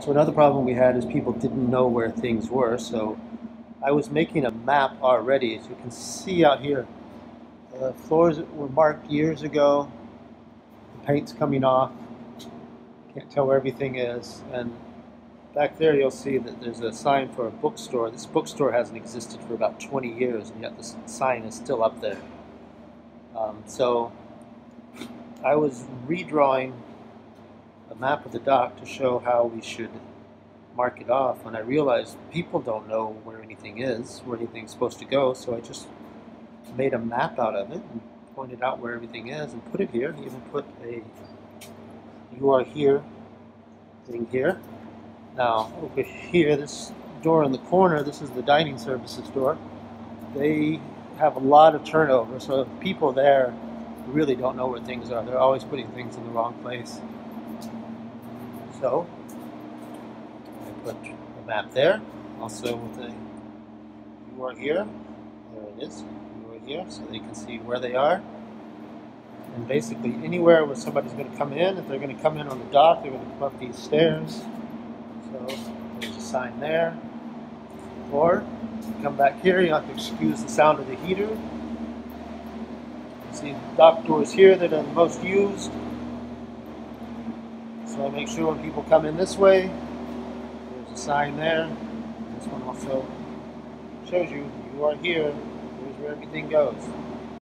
So another problem we had is people didn't know where things were. So I was making a map already. As you can see out here, the floors were marked years ago. The paint's coming off. Can't tell where everything is. And back there you'll see that there's a sign for a bookstore. This bookstore hasn't existed for about 20 years, and yet the sign is still up there. Um, so I was redrawing a map of the dock to show how we should mark it off And I realized people don't know where anything is, where anything's supposed to go, so I just made a map out of it and pointed out where everything is and put it here. Even put a you are here thing here. Now over here, this door in the corner, this is the dining services door. They have a lot of turnover, so people there really don't know where things are. They're always putting things in the wrong place. So I put a map there, also with a you are here. There it is. You are here, so they can see where they are. And basically anywhere where somebody's going to come in, if they're going to come in on the dock, they're going to come up these stairs. So there's a sign there. Or come back here, you have to excuse the sound of the heater. See dock doors here that are the most used. So I make sure when people come in this way, there's a sign there. This one also shows you you are here. Here's where everything goes.